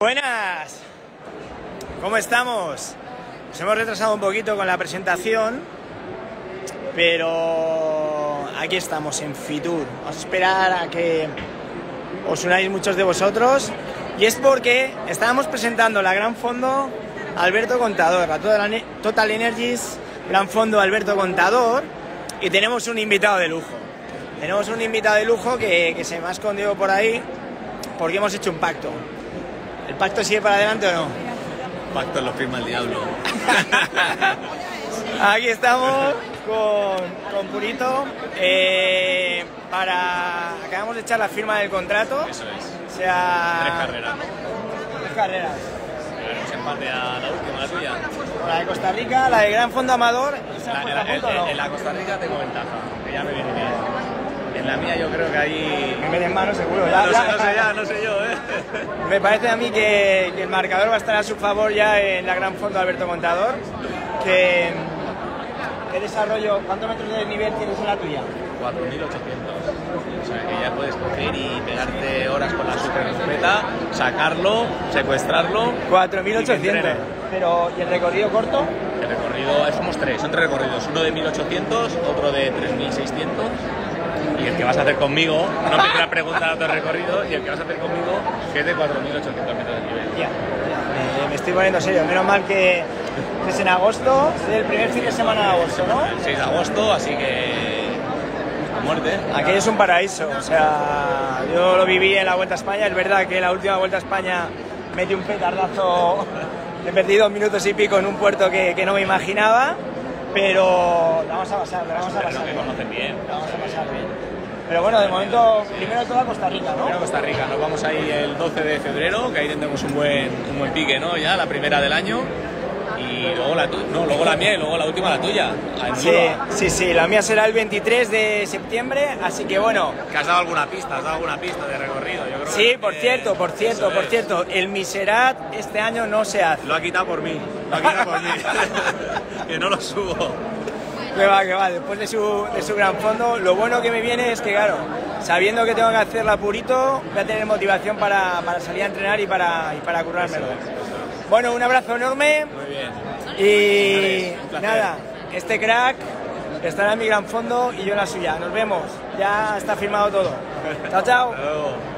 Buenas, ¿cómo estamos? Nos hemos retrasado un poquito con la presentación, pero aquí estamos en Fitur. Vamos a esperar a que os unáis muchos de vosotros. Y es porque estábamos presentando la Gran Fondo Alberto Contador, la Total Energies Gran Fondo Alberto Contador, y tenemos un invitado de lujo. Tenemos un invitado de lujo que, que se me ha escondido por ahí porque hemos hecho un pacto. ¿El pacto sigue para adelante o no? Pacto lo firma el diablo. Aquí estamos con, con Purito. eh, para. Acabamos de echar la firma del contrato. Eso es. O sea. Tres carreras. Tres carreras. Tenemos empate a la última, la tuya. La de Costa Rica, la de Gran Fondo Amador. ¿Esa La- en la Costa Rica tengo ventaja, que ya me viene bien. En la mía yo creo que ahí... Me meten mano seguro. Ya, no, ya- sé, no sé ya, no sé yo, ¿eh? Me parece a mí que, que el marcador va a estar a su favor ya en la Gran Fondo Alberto Contador. Que, ¿Qué desarrollo? ¿Cuántos metros de nivel tienes en la tuya? 4.800. O sea, que ya puedes coger y pegarte horas con la super sacarlo, secuestrarlo. 4.800. Pero, ¿y el recorrido corto? El recorrido, somos tres, son tres recorridos. Uno de 1.800, otro de 3.600. Y el que vas a hacer conmigo, no me quieras preguntar otro recorrido, y el que vas a hacer conmigo, que es de 4.800 metros de nivel. Ya, me, me estoy poniendo serio. Menos mal que que es en agosto, es el primer fin de semana de agosto, ¿no? El 6 de agosto, así que a muerte. Aquello es un paraíso, o sea, yo lo viví en la Vuelta a España, es verdad que la última Vuelta a España metí un petardazo, he perdido dos minutos y pico en un puerto que, que no me imaginaba, pero la vamos a pasar, la vamos a Pero pasar lo que bien, conocen bien. la vamos a pasar bien. Pero bueno, de momento, primero de todo a Costa Rica, ¿no? Primero Costa Rica, nos vamos ahí el 12 de febrero, que ahí tendremos un buen, un buen pique, ¿no? Ya, la primera del año. Y luego la, tu- no, luego la mía y luego la última la tuya. Sí, sí, sí, la mía será el 23 de septiembre, así que bueno, Que has dado alguna pista, has dado alguna pista de recorrido. Yo creo Sí, por cierto, por cierto, por es. cierto, el Miserat este año no se hace. Lo ha quitado por mí. Lo ha quitado por mí. que no lo subo. Que va, que va, después de su, de su gran fondo, lo bueno que me viene es que, claro, sabiendo que tengo que hacerla purito, voy a tener motivación para, para salir a entrenar y para, y para currármelo. Bueno, un abrazo enorme Muy bien. y nada, este crack estará en mi gran fondo y yo en la suya. Nos vemos, ya está firmado todo. Chao, chao. Hasta luego.